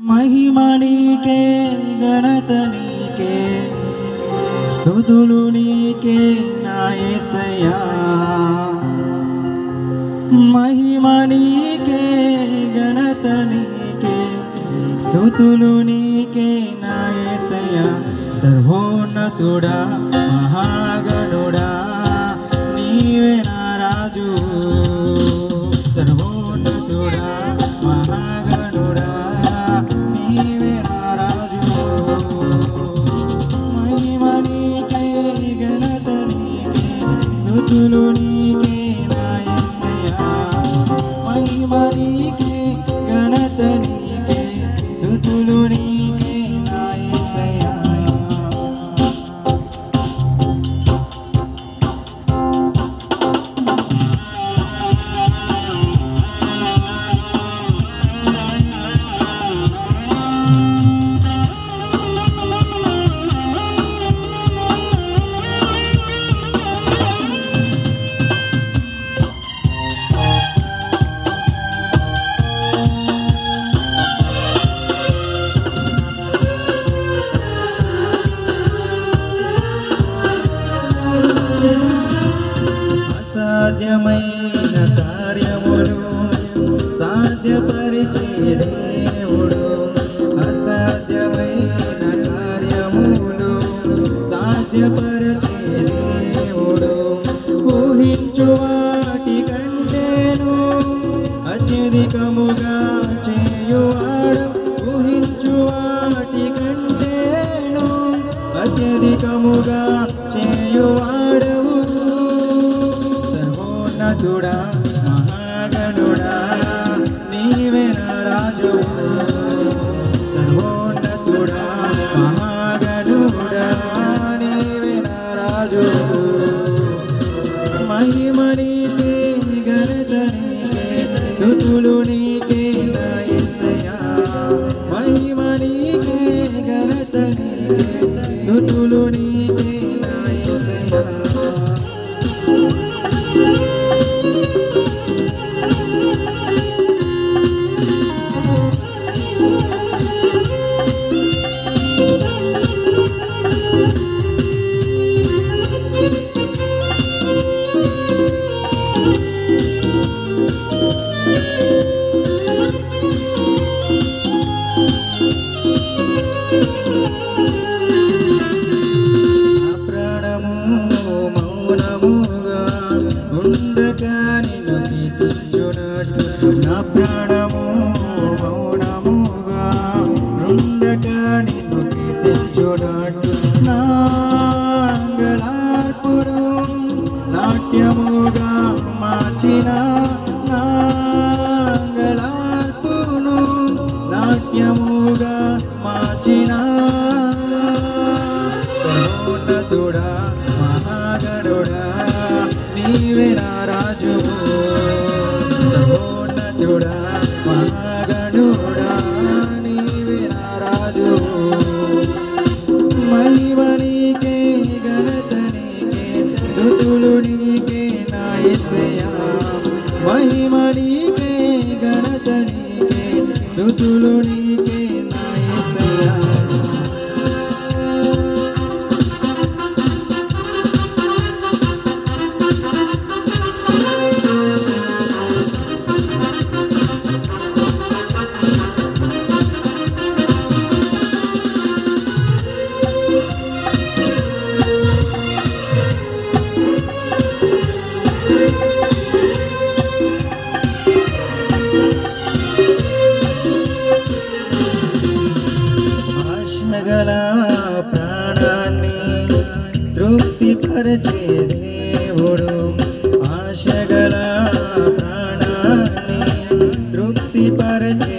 महिमणीके गणतनीके स्तुतुलुनीके नायसया। महिमणीके गणतनीके स्तुतुलुनीके नायसया। सर्वोन्नतुडा महागणुडा। అధికముగా చేయువాడు ఊహించు వాటి కంటేను. అత్యధికముగా చేయువాడవు సర్వోన్నతుడా ప్రాణము మౌనముగా ఉండగా నిన్ను ప్రీతించుడాడు నాంగళార్పును నాట్యముగా మార్చినా Tu tu lo ni te na. గల ప్రాణాన్ని తృప్తిపరచే దేవుడు ఆశ గల ప్రాణాన్ని తృప్తిపరచే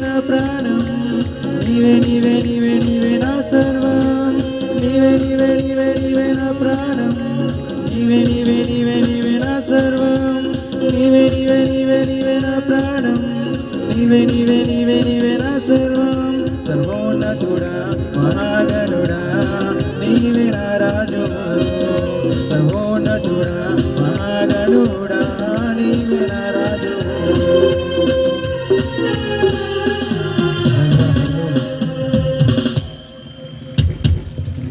నా ప్రాణం నీవే నీవే నీవే నీవే నా సర్వం నీవే నీవే నీవే నీవే నా ప్రాణం నీవే నీవే నీవే నీవే నా సర్వం నీవే నీవే నీవే నీవే నా ప్రాణం నీవే నీవే నీవే నీవే